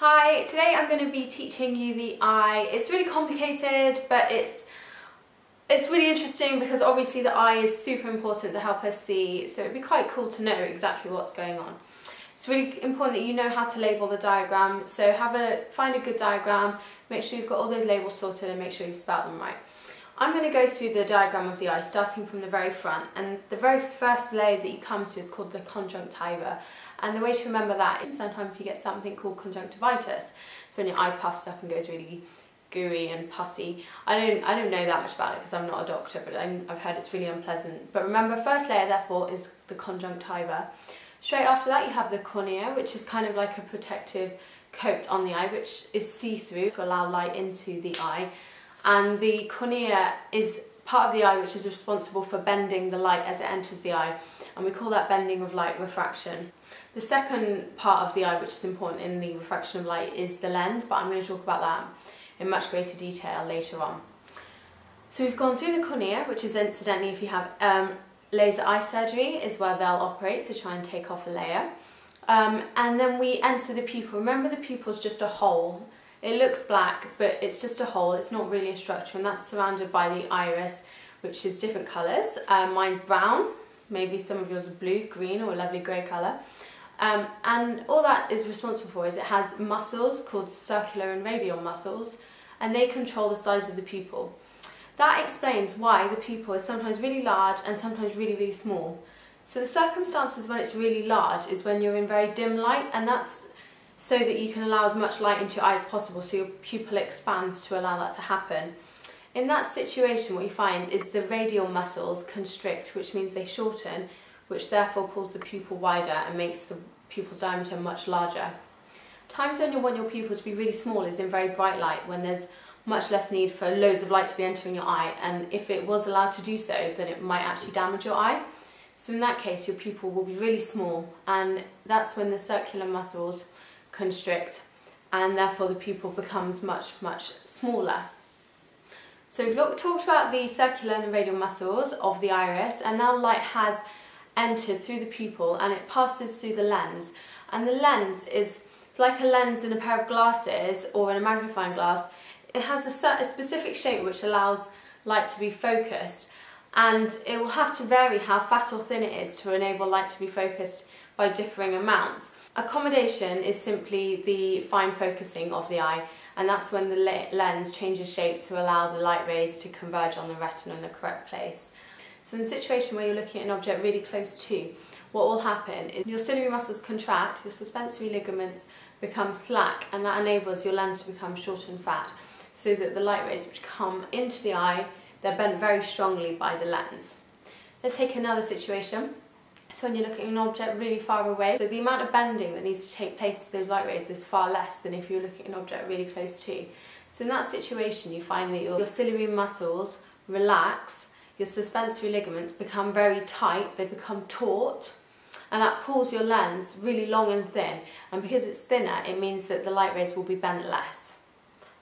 Hi, today I'm going to be teaching you the eye. It's really complicated, but it's it's really interesting because obviously the eye is super important to help us see, so it'd be quite cool to know exactly what's going on. It's really important that you know how to label the diagram, so have a find a good diagram, make sure you've got all those labels sorted and make sure you've spelled them right. I'm going to go through the diagram of the eye starting from the very front and the very first layer that you come to is called the conjunctiva and the way to remember that is sometimes you get something called conjunctivitis so when your eye puffs up and goes really gooey and pussy. I don't, I don't know that much about it because I'm not a doctor, but i have heard it's really unpleasant. But remember, first layer, therefore, is the conjunctiva. Straight after that, you have the cornea, which is kind of like a protective coat on the eye, which is see-through to allow light into the eye. And the cornea is part of the eye which is responsible for bending the light as it enters the eye. And we call that bending of light refraction. The second part of the eye which is important in the refraction of light is the lens, but I'm going to talk about that in much greater detail later on. So we've gone through the cornea, which is incidentally if you have um, laser eye surgery is where they'll operate to try and take off a layer. Um, and then we enter the pupil. Remember the pupil is just a hole. It looks black, but it's just a hole. It's not really a structure, and that's surrounded by the iris, which is different colours. Um, mine's brown, maybe some of yours are blue, green, or a lovely grey colour. Um, and all that is responsible for is it has muscles called circular and radial muscles and they control the size of the pupil. That explains why the pupil is sometimes really large and sometimes really, really small. So the circumstances when it's really large is when you're in very dim light and that's so that you can allow as much light into your eye as possible so your pupil expands to allow that to happen. In that situation what you find is the radial muscles constrict which means they shorten which therefore pulls the pupil wider and makes the pupil's diameter much larger. Times when you want your pupil to be really small is in very bright light when there's much less need for loads of light to be entering your eye and if it was allowed to do so then it might actually damage your eye. So in that case your pupil will be really small and that's when the circular muscles constrict and therefore the pupil becomes much much smaller. So we've talked about the circular and radial muscles of the iris and now light has entered through the pupil and it passes through the lens. And the lens is like a lens in a pair of glasses or in a magnifying glass. It has a, a specific shape which allows light to be focused and it will have to vary how fat or thin it is to enable light to be focused by differing amounts. Accommodation is simply the fine focusing of the eye and that's when the lens changes shape to allow the light rays to converge on the retina in the correct place. So in a situation where you're looking at an object really close to, what will happen is your ciliary muscles contract, your suspensory ligaments become slack and that enables your lens to become short and fat so that the light rays which come into the eye, they're bent very strongly by the lens. Let's take another situation. So when you're looking at an object really far away, so the amount of bending that needs to take place to those light rays is far less than if you're looking at an object really close to. So in that situation you find that your, your ciliary muscles relax your suspensory ligaments become very tight, they become taut, and that pulls your lens really long and thin. And because it's thinner, it means that the light rays will be bent less.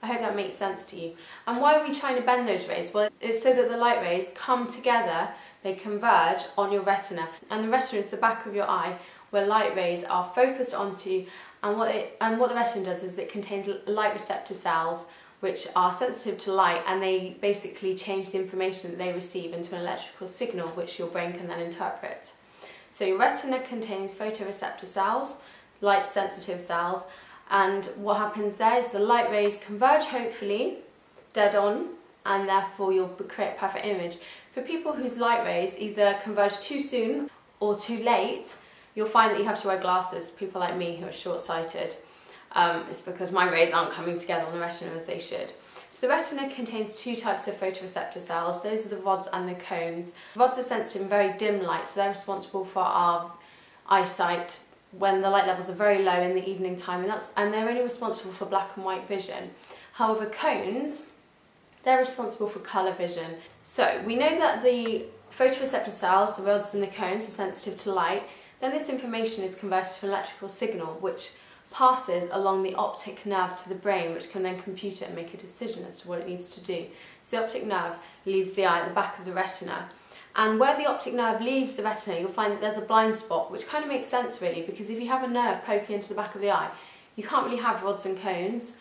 I hope that makes sense to you. And why are we trying to bend those rays? Well, it's so that the light rays come together, they converge on your retina. And the retina is the back of your eye where light rays are focused onto and what, it, and what the retina does is it contains light receptor cells which are sensitive to light and they basically change the information that they receive into an electrical signal which your brain can then interpret. So your retina contains photoreceptor cells, light sensitive cells, and what happens there is the light rays converge hopefully dead on and therefore you'll create a perfect image. For people whose light rays either converge too soon or too late, you'll find that you have to wear glasses, people like me who are short-sighted um, it's because my rays aren't coming together on the retina as they should. So the retina contains two types of photoreceptor cells. Those are the rods and the cones. Rods are sensitive in very dim light, so they're responsible for our eyesight when the light levels are very low in the evening time, and, that's, and they're only responsible for black and white vision. However, cones, they're responsible for colour vision. So we know that the photoreceptor cells, the rods and the cones, are sensitive to light. Then this information is converted to an electrical signal, which passes along the optic nerve to the brain, which can then compute it and make a decision as to what it needs to do. So the optic nerve leaves the eye at the back of the retina. And where the optic nerve leaves the retina, you'll find that there's a blind spot, which kind of makes sense really, because if you have a nerve poking into the back of the eye, you can't really have rods and cones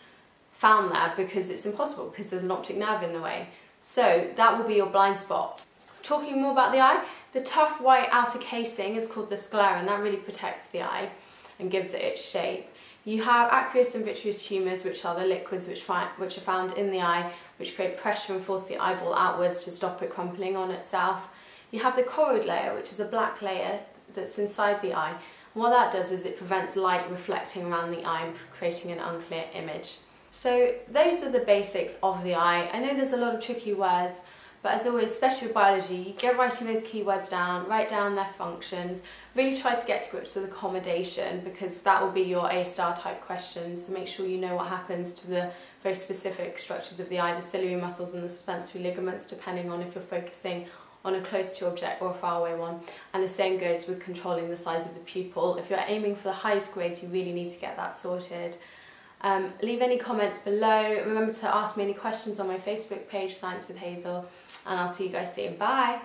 found there because it's impossible because there's an optic nerve in the way. So that will be your blind spot. Talking more about the eye, the tough white outer casing is called the sclera and that really protects the eye and gives it its shape. You have aqueous and vitreous humours, which are the liquids which, which are found in the eye, which create pressure and force the eyeball outwards to stop it crumpling on itself. You have the choroid layer, which is a black layer that's inside the eye. And what that does is it prevents light reflecting around the eye and creating an unclear image. So those are the basics of the eye. I know there's a lot of tricky words, but as always, especially with biology, you get writing those keywords down, write down their functions, really try to get to grips with accommodation because that will be your A-star type questions. So make sure you know what happens to the very specific structures of the eye, the ciliary muscles and the suspensory ligaments, depending on if you're focusing on a close to object or a far away one. And the same goes with controlling the size of the pupil. If you're aiming for the highest grades, you really need to get that sorted. Um, leave any comments below. Remember to ask me any questions on my Facebook page, Science with Hazel, and I'll see you guys soon. Bye!